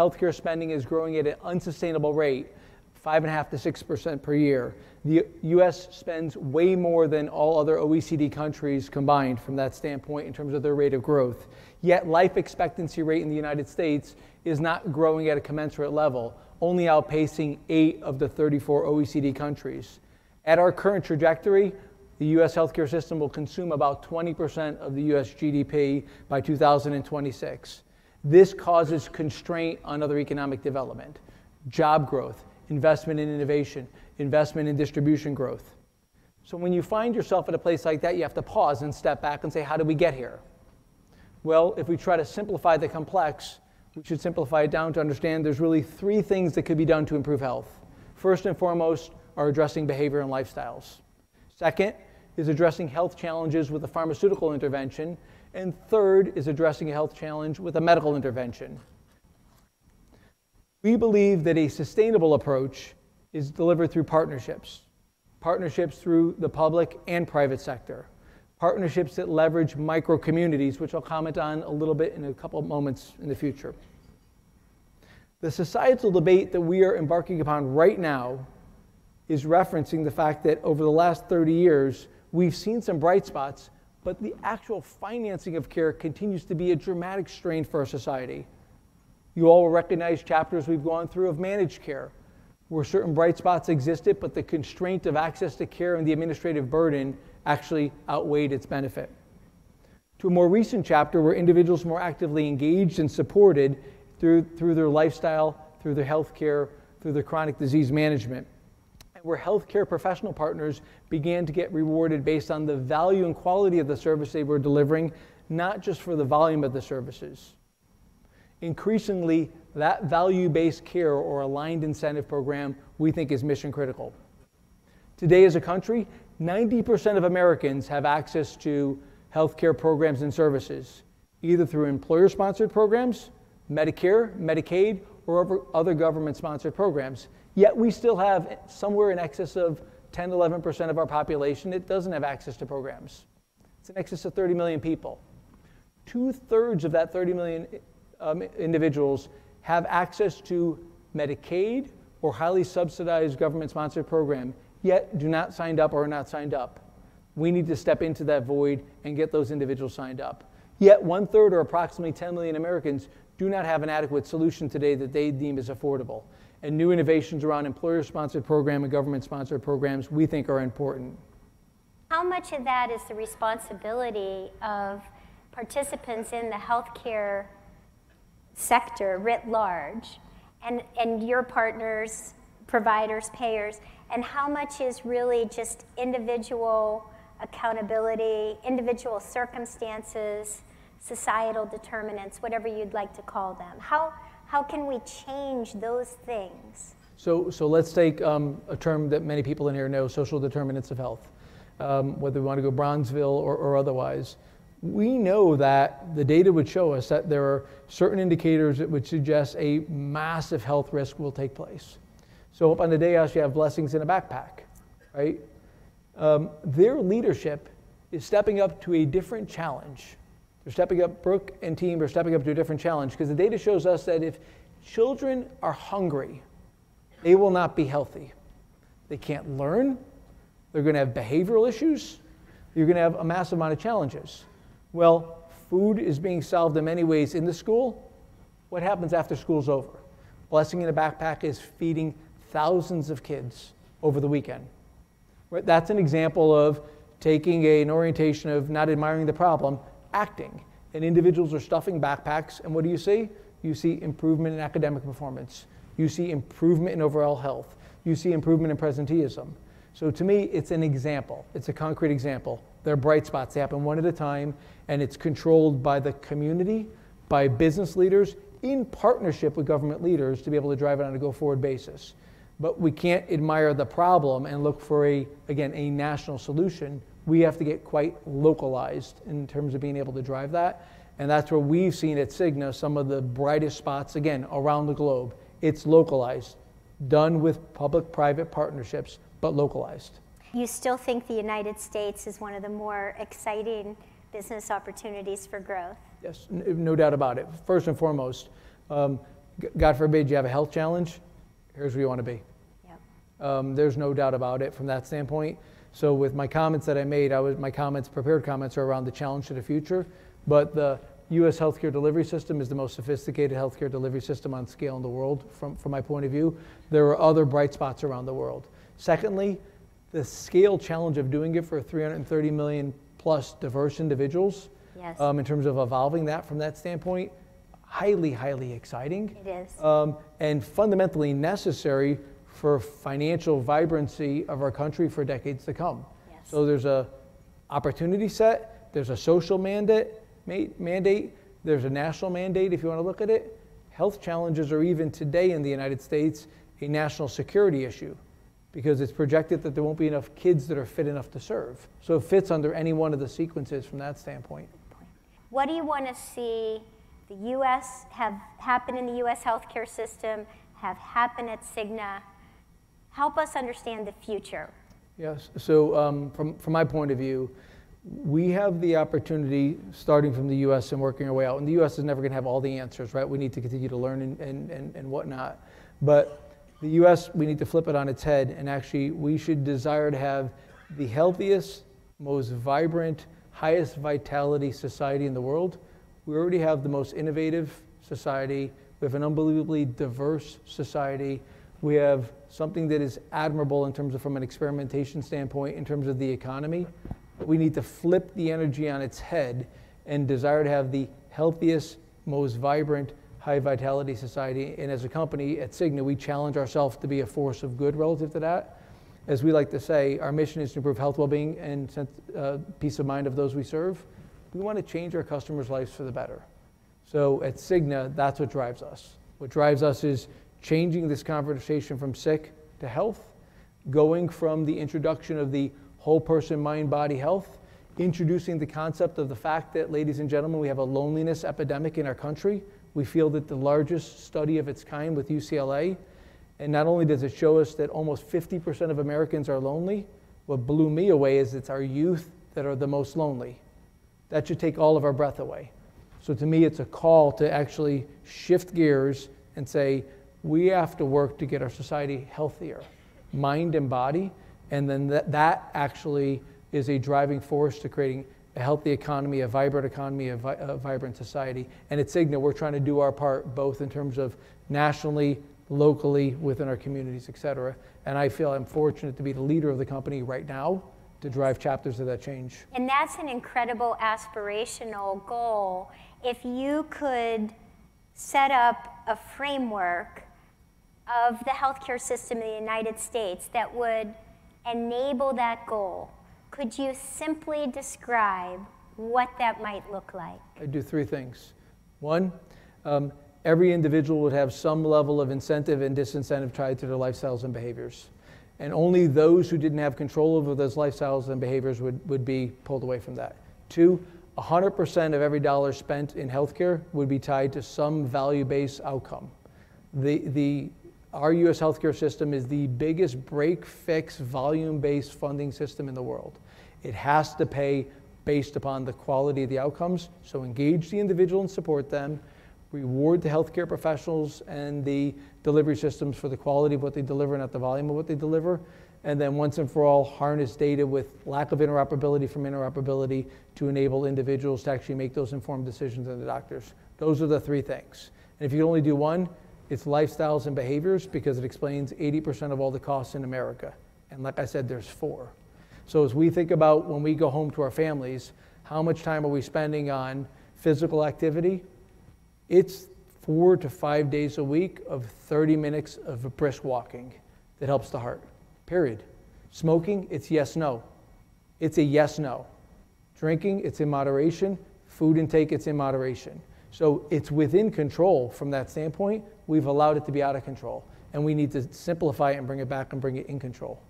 healthcare spending is growing at an unsustainable rate, five and a half to six percent per year. The U.S. spends way more than all other OECD countries combined from that standpoint in terms of their rate of growth. Yet life expectancy rate in the United States is not growing at a commensurate level, only outpacing eight of the 34 OECD countries. At our current trajectory, the US healthcare system will consume about 20% of the US GDP by 2026. This causes constraint on other economic development, job growth, investment in innovation, investment in distribution growth. So when you find yourself at a place like that, you have to pause and step back and say, how did we get here? Well, if we try to simplify the complex, we should simplify it down to understand there's really three things that could be done to improve health. First and foremost are addressing behavior and lifestyles. Second is addressing health challenges with a pharmaceutical intervention. And third is addressing a health challenge with a medical intervention. We believe that a sustainable approach is delivered through partnerships, partnerships through the public and private sector, partnerships that leverage micro communities, which I'll comment on a little bit in a couple of moments in the future. The societal debate that we are embarking upon right now is referencing the fact that over the last 30 years, we've seen some bright spots, but the actual financing of care continues to be a dramatic strain for our society. You all will recognize chapters we've gone through of managed care, where certain bright spots existed, but the constraint of access to care and the administrative burden actually outweighed its benefit. To a more recent chapter where individuals more actively engaged and supported through, through their lifestyle, through their health care, through their chronic disease management where healthcare professional partners began to get rewarded based on the value and quality of the service they were delivering, not just for the volume of the services. Increasingly, that value based care or aligned incentive program we think is mission critical. Today, as a country, 90% of Americans have access to healthcare programs and services, either through employer sponsored programs, Medicare, Medicaid, or other government sponsored programs. Yet we still have somewhere in excess of 10 11% of our population that doesn't have access to programs. It's in excess of 30 million people. Two thirds of that 30 million um, individuals have access to Medicaid or highly subsidized government sponsored program, yet do not signed up or are not signed up. We need to step into that void and get those individuals signed up. Yet one third or approximately 10 million Americans do not have an adequate solution today that they deem as affordable and new innovations around employer sponsored program and government sponsored programs we think are important. How much of that is the responsibility of participants in the healthcare sector writ large and, and your partners, providers, payers, and how much is really just individual accountability, individual circumstances, societal determinants, whatever you'd like to call them? How, how can we change those things? So, so let's take um, a term that many people in here know social determinants of health, um, whether we want to go Bronzeville or, or otherwise. We know that the data would show us that there are certain indicators that would suggest a massive health risk will take place. So, up on the dais, you have blessings in a backpack, right? Um, their leadership is stepping up to a different challenge they're stepping up, Brooke and team are stepping up to a different challenge because the data shows us that if children are hungry, they will not be healthy. They can't learn, they're going to have behavioral issues, you're going to have a massive amount of challenges. Well, food is being solved in many ways in the school. What happens after school's over? Blessing in a Backpack is feeding thousands of kids over the weekend. That's an example of taking a, an orientation of not admiring the problem, acting. And individuals are stuffing backpacks, and what do you see? You see improvement in academic performance. You see improvement in overall health. You see improvement in presenteeism. So to me, it's an example. It's a concrete example. There are bright spots. They happen one at a time, and it's controlled by the community, by business leaders, in partnership with government leaders to be able to drive it on a go forward basis. But we can't admire the problem and look for a, again, a national solution we have to get quite localized in terms of being able to drive that. And that's where we've seen at Cigna some of the brightest spots, again, around the globe. It's localized, done with public private partnerships, but localized. You still think the United States is one of the more exciting business opportunities for growth? Yes, no doubt about it. First and foremost, um, God forbid you have a health challenge, here's where you want to be. Um, there's no doubt about it from that standpoint. So with my comments that I made, I was, my comments, prepared comments are around the challenge to the future. But the U.S. healthcare delivery system is the most sophisticated healthcare delivery system on scale in the world from, from my point of view. There are other bright spots around the world. Secondly, the scale challenge of doing it for 330 million plus diverse individuals Yes. um, in terms of evolving that from that standpoint, highly, highly exciting It is. um, and fundamentally necessary for financial vibrancy of our country for decades to come. Yes. So there's a opportunity set, there's a social mandate, ma- mandate, there's a national mandate if you want to look at it. Health challenges are even today in the United States a national security issue because it's projected that there won't be enough kids that are fit enough to serve. So it fits under any one of the sequences from that standpoint. What do you want to see the U.S. have happen in the U.S. healthcare system, have happen at Cigna? Help us understand the future. Yes, so um, from, from my point of view, we have the opportunity, starting from the US and working our way out, and the US is never going to have all the answers, right? We need to continue to learn and, and, and, and whatnot. But the US, we need to flip it on its head, and actually, we should desire to have the healthiest, most vibrant, highest vitality society in the world. We already have the most innovative society, we have an unbelievably diverse society. We have something that is admirable in terms of from an experimentation standpoint, in terms of the economy. We need to flip the energy on its head and desire to have the healthiest, most vibrant, high vitality society. And as a company at Cigna, we challenge ourselves to be a force of good relative to that. As we like to say, our mission is to improve health, well-being, and sense- uh, peace of mind of those we serve. We want to change our customers' lives for the better. So at Cigna, that's what drives us. What drives us is changing this conversation from sick to health, going from the introduction of the whole person, mind, body health, introducing the concept of the fact that, ladies and gentlemen, we have a loneliness epidemic in our country. We feel that the largest study of its kind with UCLA. And not only does it show us that almost 50% of Americans are lonely, what blew me away is it's our youth that are the most lonely. That should take all of our breath away. So to me, it's a call to actually shift gears and say, we have to work to get our society healthier, mind and body. And then that, that actually is a driving force to creating a healthy economy, a vibrant economy, a, vi- a vibrant society. And at Cigna, we're trying to do our part both in terms of nationally, locally, within our communities, et cetera. And I feel I'm fortunate to be the leader of the company right now to drive chapters of that change. And that's an incredible aspirational goal. If you could set up a framework of the healthcare system in the United States that would enable that goal, could you simply describe what that might look like? I do three things. One, um, every individual would have some level of incentive and disincentive tied to their lifestyles and behaviors. And only those who didn't have control over those lifestyles and behaviors would, would be pulled away from that. Two, 100% of every dollar spent in healthcare would be tied to some value based outcome. The, the, our US healthcare system is the biggest break fix volume based funding system in the world. It has to pay based upon the quality of the outcomes, so engage the individual and support them, reward the healthcare professionals and the delivery systems for the quality of what they deliver not the volume of what they deliver, and then once and for all harness data with lack of interoperability from interoperability to enable individuals to actually make those informed decisions and the doctors. Those are the three things. And if you can only do one, it's lifestyles and behaviors because it explains 80% of all the costs in America. And like I said, there's four. So as we think about when we go home to our families, how much time are we spending on physical activity? It's four to five days a week of 30 minutes of brisk walking that helps the heart, period. Smoking, it's yes, no. It's a yes, no. Drinking, it's in moderation. Food intake, it's in moderation. So it's within control from that standpoint. We've allowed it to be out of control. And we need to simplify it and bring it back and bring it in control.